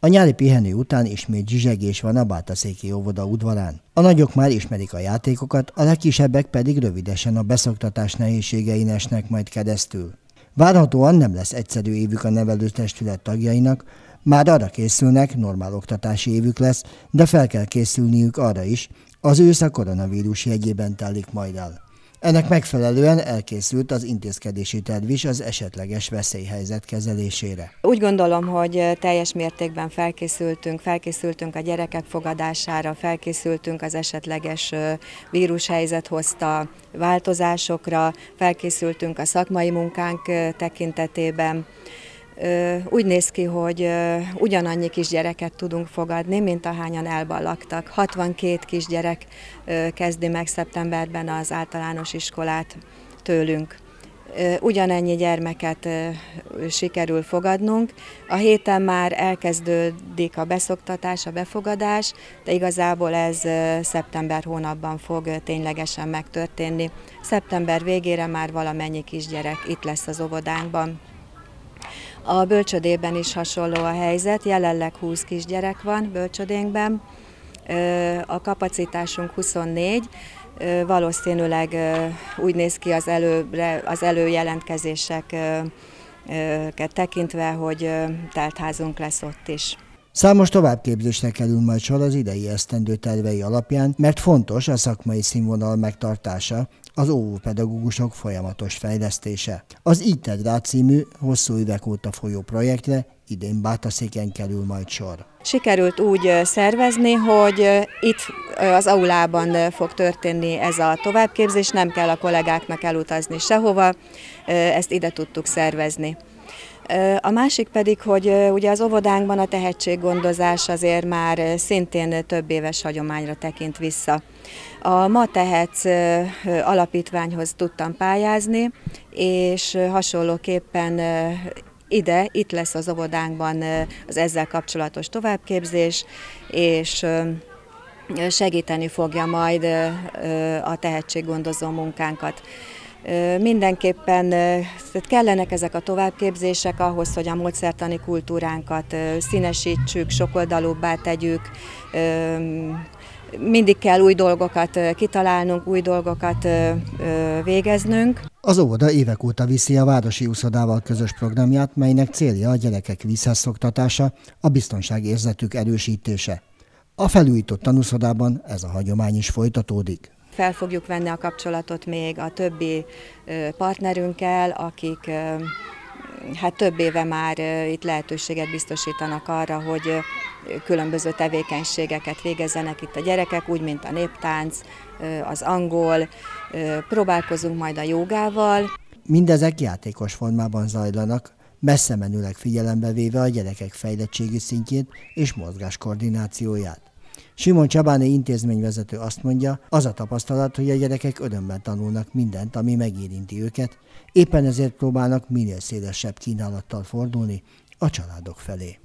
A nyári pihenő után ismét zsizsegés van a Bátaszéki óvoda udvarán. A nagyok már ismerik a játékokat, a legkisebbek pedig rövidesen a beszoktatás nehézségein esnek majd keresztül. Várhatóan nem lesz egyszerű évük a nevelőtestület tagjainak, már arra készülnek, normál oktatási évük lesz, de fel kell készülniük arra is, az ősz a koronavírus jegyében telik majd el. Ennek megfelelően elkészült az intézkedési terv is az esetleges veszélyhelyzet kezelésére. Úgy gondolom, hogy teljes mértékben felkészültünk, felkészültünk a gyerekek fogadására, felkészültünk az esetleges vírushelyzet hozta változásokra, felkészültünk a szakmai munkánk tekintetében. Úgy néz ki, hogy ugyanannyi kisgyereket tudunk fogadni, mint ahányan elballagtak. 62 kisgyerek kezdi meg szeptemberben az általános iskolát tőlünk. Ugyanennyi gyermeket sikerül fogadnunk. A héten már elkezdődik a beszoktatás, a befogadás, de igazából ez szeptember hónapban fog ténylegesen megtörténni. Szeptember végére már valamennyi kisgyerek itt lesz az óvodánkban. A bölcsödében is hasonló a helyzet, jelenleg 20 kisgyerek van bölcsödénkben, a kapacitásunk 24, valószínűleg úgy néz ki az, előre, az előjelentkezéseket tekintve, hogy teltházunk lesz ott is. Számos továbbképzésre kerül majd sor az idei esztendő tervei alapján, mert fontos a szakmai színvonal megtartása, az óvópedagógusok folyamatos fejlesztése. Az Így rá című hosszú évek óta folyó projektre idén Bátaszéken kerül majd sor. Sikerült úgy szervezni, hogy itt az aulában fog történni ez a továbbképzés, nem kell a kollégáknak elutazni sehova, ezt ide tudtuk szervezni. A másik pedig, hogy ugye az óvodánkban a tehetséggondozás azért már szintén több éves hagyományra tekint vissza. A Ma Tehetsz alapítványhoz tudtam pályázni, és hasonlóképpen ide, itt lesz az óvodánkban az ezzel kapcsolatos továbbképzés, és segíteni fogja majd a tehetséggondozó munkánkat. Mindenképpen kellenek ezek a továbbképzések ahhoz, hogy a módszertani kultúránkat színesítsük, sokoldalúbbá tegyük, mindig kell új dolgokat kitalálnunk, új dolgokat végeznünk. Az óvoda évek óta viszi a Városi Úszodával közös programját, melynek célja a gyerekek visszaszoktatása, a biztonságérzetük erősítése. A felújított tanúszodában ez a hagyomány is folytatódik fel fogjuk venni a kapcsolatot még a többi partnerünkkel, akik hát több éve már itt lehetőséget biztosítanak arra, hogy különböző tevékenységeket végezzenek itt a gyerekek, úgy, mint a néptánc, az angol, próbálkozunk majd a jogával. Mindezek játékos formában zajlanak, messze menőleg figyelembe véve a gyerekek fejlettségi szintjét és mozgáskoordinációját. Simon Csabáné intézményvezető azt mondja, az a tapasztalat, hogy a gyerekek örömben tanulnak mindent, ami megérinti őket, éppen ezért próbálnak minél szélesebb kínálattal fordulni a családok felé.